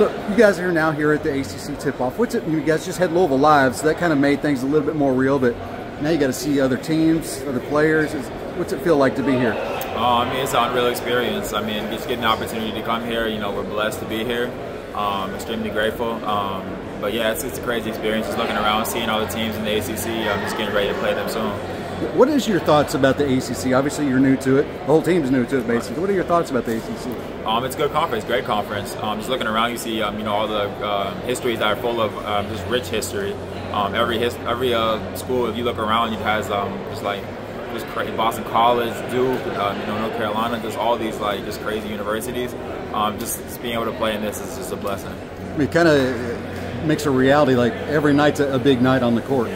So you guys are now here at the ACC tip-off. What's it? You guys just had Louisville live, so that kind of made things a little bit more real. But now you got to see other teams, other players. What's it feel like to be here? Uh, I mean, it's an unreal experience. I mean, just getting the opportunity to come here. You know, we're blessed to be here. Um, extremely grateful. Um, but yeah, it's, it's a crazy experience. Just looking around, seeing all the teams in the ACC. I'm just getting ready to play them soon. What is your thoughts about the ACC? Obviously, you're new to it. The whole team's new to it, basically. What are your thoughts about the ACC? Um, it's a good conference, great conference. Um, just looking around, you see, um, you know, all the uh, histories that are full of um, just rich history. Um, every his, every uh, school, if you look around, it has um, just like just crazy. Boston College, Duke, uh, you know, North Carolina, just all these like just crazy universities. just, just being able to play in this is just a blessing. It kind of makes a reality like every night's a big night on the court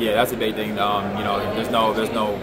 yeah, that's a big thing. Um, you know, there's no there's no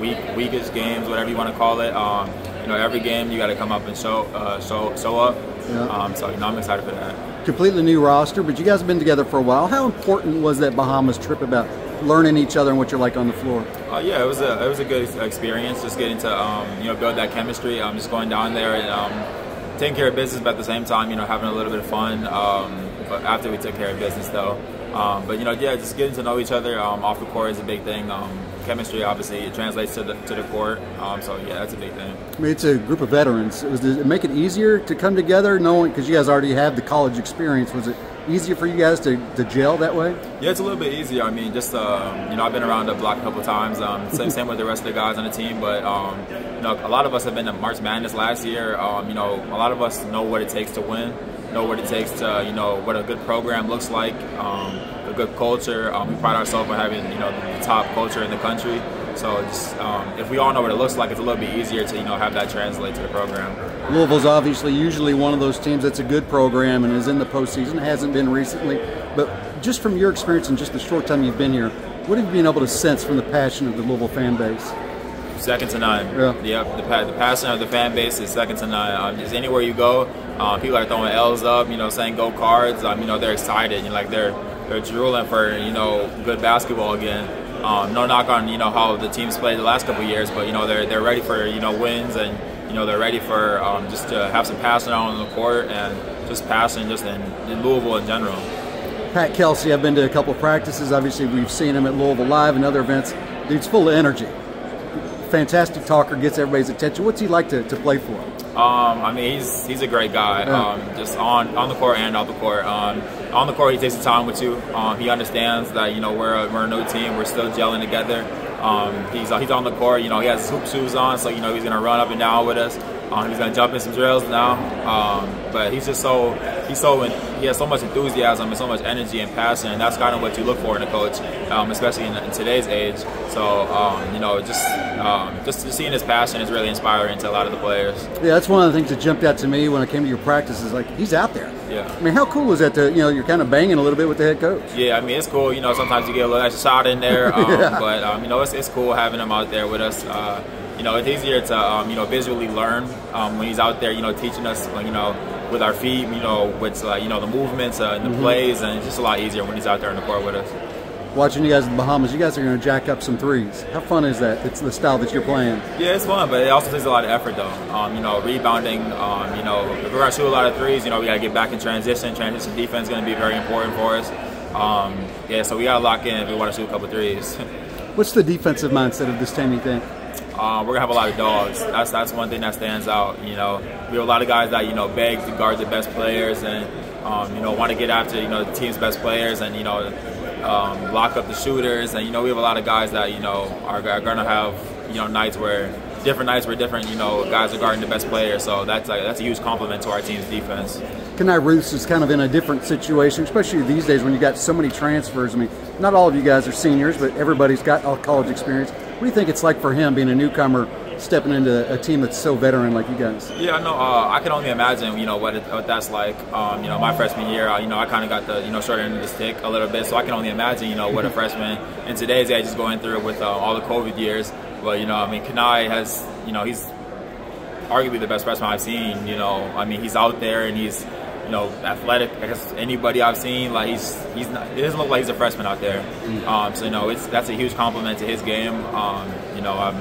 weak weakest games, whatever you want to call it. Um, you know, every game you got to come up and show uh, show show up. Yeah. Um, so you know, I'm excited for that. Completely new roster, but you guys have been together for a while. How important was that Bahamas trip about learning each other and what you're like on the floor? Uh, yeah, it was a it was a good experience. Just getting to um, you know build that chemistry. Um, just going down there and um, taking care of business, but at the same time, you know, having a little bit of fun. Um, but after we took care of business, though. Um, but you know, yeah, just getting to know each other um, off the court is a big thing. Um, chemistry, obviously, it translates to the to the court. Um, so yeah, that's a big thing. I mean, it's a group of veterans. Does it make it easier to come together, knowing because you guys already have the college experience? Was it easier for you guys to, to gel that way? Yeah, it's a little bit easier. I mean, just uh, you know, I've been around the block a couple times. Um, same same with the rest of the guys on the team, but um, you know, a lot of us have been to March Madness last year. Um, you know, a lot of us know what it takes to win know what it takes to, you know, what a good program looks like, um, a good culture. Um, we pride ourselves on having, you know, the top culture in the country. So just, um, if we all know what it looks like, it's a little bit easier to, you know, have that translate to the program. Louisville's obviously usually one of those teams that's a good program and is in the postseason. Hasn't been recently, but just from your experience and just the short time you've been here, what have you been able to sense from the passion of the Louisville fan base? Second to none. Yeah. Yep. The, the passion of the fan base is second to none. Um, just anywhere you go, um, people are throwing L's up. You know, saying "Go Cards." Um, you know, they're excited. You know, like they're they're drooling for you know good basketball again. Um, no knock on you know how the teams played the last couple years, but you know they're they're ready for you know wins and you know they're ready for um, just to have some passion on the court and just passion just in, in Louisville in general. Pat Kelsey, I've been to a couple practices. Obviously, we've seen him at Louisville Live and other events. Dude's full of energy fantastic talker, gets everybody's attention. What's he like to, to play for? Um, I mean, he's he's a great guy. Yeah. Um, just on on the court and off the court. Um, on the court, he takes the time with you. Um, he understands that you know we're a, we're a new team. We're still gelling together. Um, he's he's on the court. You know, he has hoop shoes on, so you know he's gonna run up and down with us. Um, he's gonna jump in some drills now. Um, but he's just so he's so he has so much enthusiasm and so much energy and passion, and that's kind of what you look for in a coach, um, especially in, in, today's age. So um, you know, just um, just seeing his passion is really inspiring to a lot of the players. Yeah, that's one of the things that jumped out to me when I came to your practice. Is like he's out there. Yeah. I mean, how cool is that? To you know, you're kind of banging a little bit with the head coach. Yeah, I mean, it's cool. You know, sometimes you get a little extra shot in there, um, yeah. but you know, it's, it's cool having him out there with us. Uh, you know, it's easier to um, you know visually learn um, when he's out there. You know, teaching us. You know, with our feet. You know, with uh, you know the movements uh, and the mm-hmm. plays, and it's just a lot easier when he's out there in the court with us. Watching you guys in the Bahamas, you guys are going to jack up some threes. How fun is that? It's the style that you're playing. Yeah, it's fun, but it also takes a lot of effort, though. Um, you know, rebounding. Um, you know, if we're going to shoot a lot of threes, you know, we got to get back in transition. Transition defense is going to be very important for us. Um, yeah, so we got to lock in if we want to shoot a couple threes. What's the defensive mindset of this team? You think? Um, we're gonna have a lot of dogs. That's that's one thing that stands out. You know, we have a lot of guys that you know beg to guard the best players and um, you know want to get after you know the team's best players and you know um, lock up the shooters. And you know we have a lot of guys that you know are, are gonna have you know nights where different nights where different you know guys are guarding the best players. So that's like, that's a huge compliment to our team's defense. Khani Rooths is kind of in a different situation, especially these days when you got so many transfers. I mean, not all of you guys are seniors, but everybody's got college experience. What do you think it's like for him being a newcomer, stepping into a team that's so veteran like you guys? Yeah, no, uh, I can only imagine, you know, what, it, what that's like. Um, you know, my freshman year, uh, you know, I kind of got the, you know, short end of the stick a little bit, so I can only imagine, you know, what a freshman in today's age is going through with uh, all the COVID years. But you know, I mean, Khani has, you know, he's arguably the best freshman I've seen. You know, I mean, he's out there and he's you know, athletic. I guess anybody I've seen, like he's he's not. It doesn't look like he's a freshman out there. Mm. Um, so you know, it's that's a huge compliment to his game. Um, you know, I'm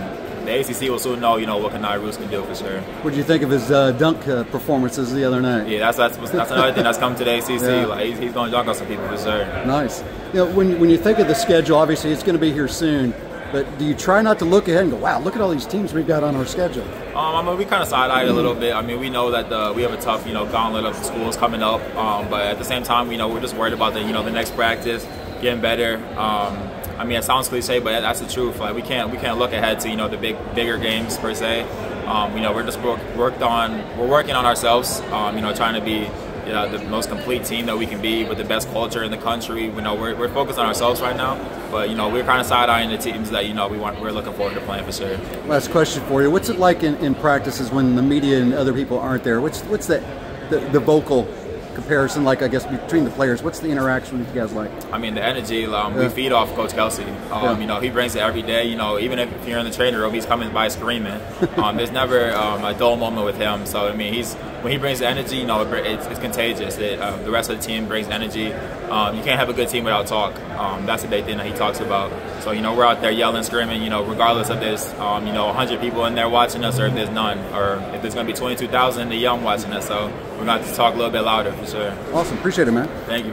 the ACC will soon know, you know, what Khani Rooths can do for sure. What did you think of his uh, dunk uh, performances the other night? Yeah, that's that's, that's another thing that's come to the ACC. Yeah. Like he's, he's going to dunk on some people for sure. Nice. You know, when when you think of the schedule, obviously it's going to be here soon. But do you try not to look ahead and go, "Wow, look at all these teams we've got on our schedule"? Um, I mean, we kind of side-eyed a little bit. I mean, we know that the, we have a tough, you know, gauntlet of schools coming up. Um, but at the same time, you know, we're just worried about the, you know, the next practice, getting better. Um, I mean, it sounds cliche, but that's the truth. Like we can't we can't look ahead to you know the big bigger games per se. Um, you know, we're just work, worked on we're working on ourselves. Um, you know, trying to be you know, the most complete team that we can be with the best culture in the country. You know, we're, we're focused on ourselves right now, but you know, we're kind of side eyeing the teams that you know we want. We're looking forward to playing for sure. Last question for you: What's it like in, in practices when the media and other people aren't there? What's what's the, the, the vocal comparison like? I guess between the players, what's the interaction with you guys like? I mean, the energy. Um, yeah. We feed off Coach Kelsey. Um, yeah. You know, he brings it every day. You know, even if you're in the training room, he's coming by screaming. um, there's never um, a dull moment with him. So I mean, he's when he brings the energy, you know, it's, it's contagious. It, uh, the rest of the team brings energy. Um, you can't have a good team without talk. Um, that's the big thing that he talks about. So, you know, we're out there yelling, screaming, you know, regardless of there's, um, you know, 100 people in there watching us or if there's none, or if there's going to be 22,000 in the Yum watching us. So we're going to have to talk a little bit louder for sure. Awesome. Appreciate it, man. Thank you.